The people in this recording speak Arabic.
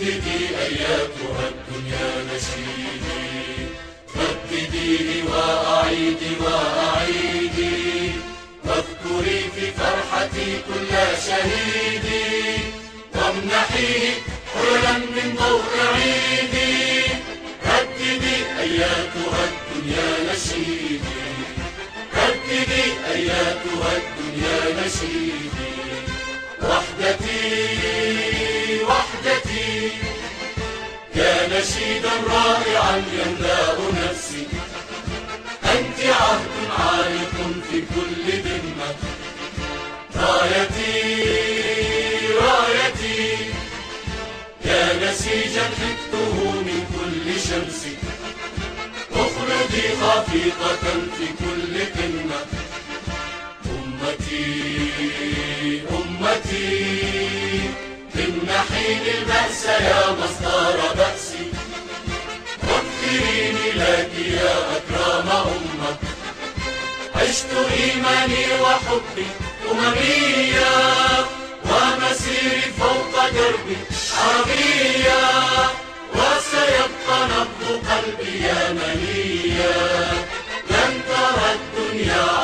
رددي أياتها الدنيا نشيدي ردديه وأعيدي وأعيدي واذكري في فرحتي كل شهيدي وامنحيه حللا من ضوء عيدي رددي أياتها الدنيا نشيدي رددي أياتها الدنيا نشيدي نشيدا رائعا يملأ نفسي. أنت عهد عالق في كل ذمة. رايتي رايتي. يا نسيجا حكته من كل شمس. أخرجي خفيقة في كل قمة أمتي أمتي امنحيني البأس يا مصدر بأسي الطاهرين لك يا أكرم أمك عشت إيماني وحبي أممية ومسيري فوق دربي عربية. وسيبقى نبض قلبي يمنية لن ترى الدنيا